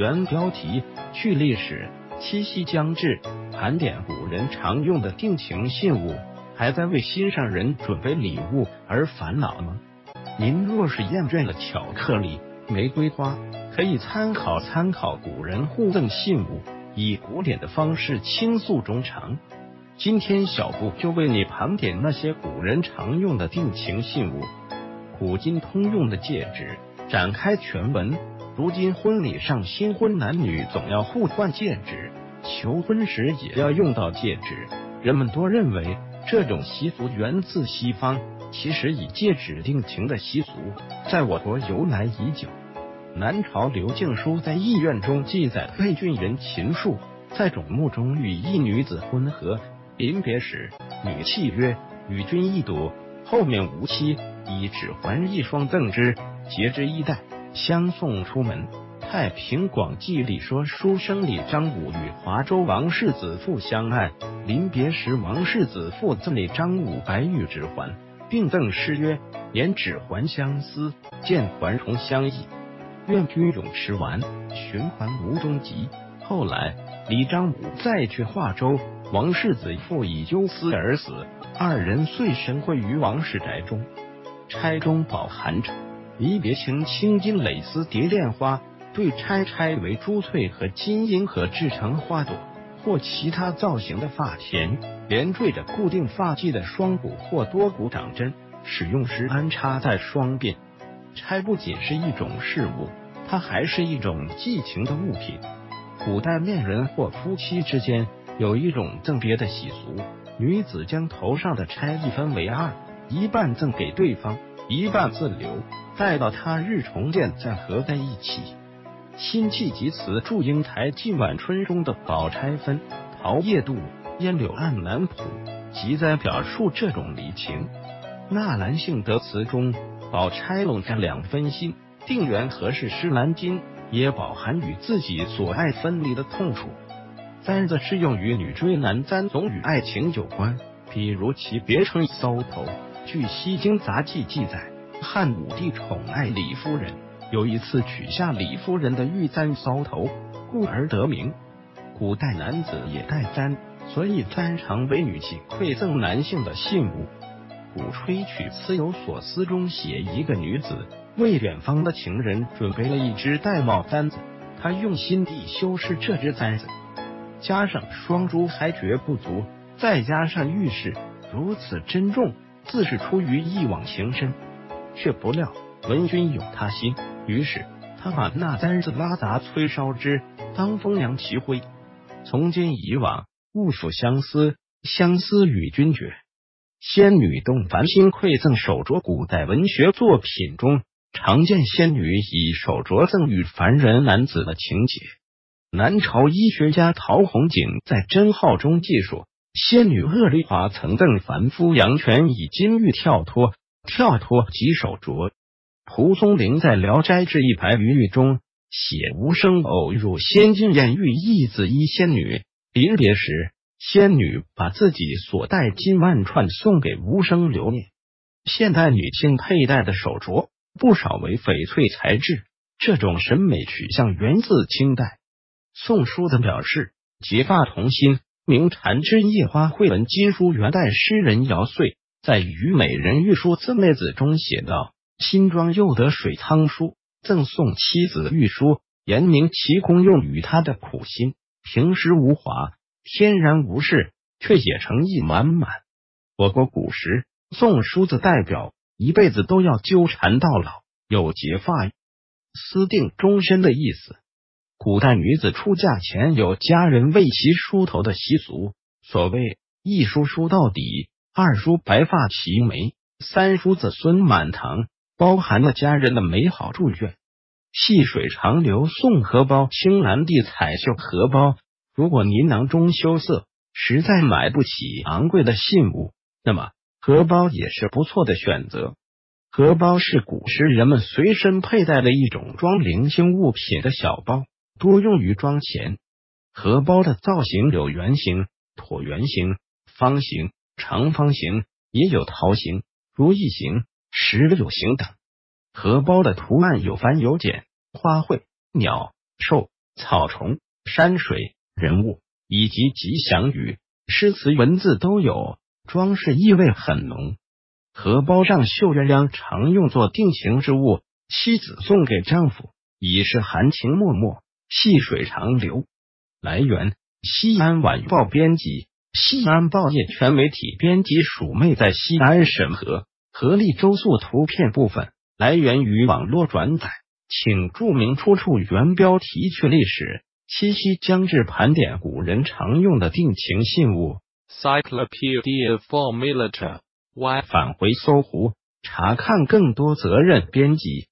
原标题：去历史，七夕将至，盘点古人常用的定情信物，还在为心上人准备礼物而烦恼吗？您若是厌倦了巧克力、玫瑰花，可以参考参考古人互赠信物，以古典的方式倾诉衷肠。今天小布就为你盘点那些古人常用的定情信物。古今通用的戒指，展开全文。如今婚礼上，新婚男女总要互换戒指，求婚时也要用到戒指。人们多认为这种习俗源自西方，其实以戒指定情的习俗在我国由来已久。南朝刘敬书在《艺苑》中记载，魏郡人秦树在冢墓中与一女子婚合，临别时，女泣曰：“与君一睹，后面无期。”以指环一双赠之，结之衣带，相送出门。《太平广记》里说，书生李张武与华州王氏子妇相爱，临别时，王氏子妇赠李张武白玉指环，并赠诗曰：“言指环相思，见环重相忆。愿君永持完，循环无终极。”后来，李张武再去华州，王氏子妇以忧思而死，二人遂神会于王氏宅中。钗中饱含着离别情，青金蕾丝蝶恋花，对钗钗为珠翠和金银盒制成花朵或其他造型的发钿，连缀着固定发髻的双股或多股掌针，使用时安插在双鬓。钗不仅是一种饰物，它还是一种寄情的物品。古代恋人或夫妻之间有一种赠别的习俗，女子将头上的钗一分为二。一半赠给对方，一半自留，待到他日重见再合在一起。辛弃疾词《祝英台寄晚春》中的“宝钗分，桃叶渡，烟柳暗南浦”，即在表述这种离情。纳兰性德词中“宝钗笼下两分心，定缘何事湿蓝巾”，也饱含与自己所爱分离的痛楚。簪子适用于女追男，簪总与爱情有关，比如其别称搔头。据《西京杂记》记载，汉武帝宠爱李夫人，有一次取下李夫人的玉簪搔头，故而得名。古代男子也戴簪，所以簪常为女性馈赠男性的信物。《鼓吹曲·思有所思》中写，一个女子为远方的情人准备了一只玳瑁簪子，她用心地修饰这只簪子，加上双珠还觉不足，再加上玉饰，如此珍重。自是出于一往情深，却不料文君有他心，于是他把那簪子拉杂催烧之，当风凉其灰。从今以往，勿复相思，相思与君绝。仙女洞凡心馈赠手镯，古代文学作品中常见仙女以手镯赠予凡人男子的情节。南朝医学家陶弘景在《真号》中记述。仙女厄丽华曾赠凡夫杨泉以金玉跳脱，跳脱即手镯。蒲松龄在《聊斋志异白鱼玉》中写无声偶入仙境艳遇一子一仙女，临别时，仙女把自己所戴金万串送给无声留念。现代女性佩戴的手镯不少为翡翠材质，这种审美取向源自清代。宋书的表示：结发同心。明缠枝叶花卉文金书元代诗人姚遂在《虞美人玉书姊妹子》中写道：“新庄又得水仓书，赠送妻子玉书，言明其功用与他的苦心。平时无华，天然无事，却也诚意满满。我国古时送梳子代表一辈子都要纠缠到老，有结发私定终身的意思。”古代女子出嫁前有家人为其梳头的习俗，所谓一梳梳到底，二叔白发齐眉，三叔子孙满堂，包含了家人的美好祝愿。细水长流送荷包，青蓝地彩绣荷包。如果您囊中羞涩，实在买不起昂贵的信物，那么荷包也是不错的选择。荷包是古时人们随身佩戴的一种装零星物品的小包。多用于装钱。荷包的造型有圆形、椭圆形、方形、长方形，也有桃形、如意形、石榴形等。荷包的图案有繁有简，花卉、鸟、兽、草虫、山水、人物以及吉祥语，诗词文字都有，装饰意味很浓。荷包上绣鸳鸯常用作定情之物，妻子送给丈夫，已是含情脉脉，细水长流。来源：西安晚报编辑，西安报业全媒体编辑署妹在西安审核。合力周速图片部分来源于网络转载，请注明出处原标题去历史。七夕将至，盘点古人常用的定情信物。Cyclopedia for Milita。Y 返回搜狐，查看更多。责任编辑。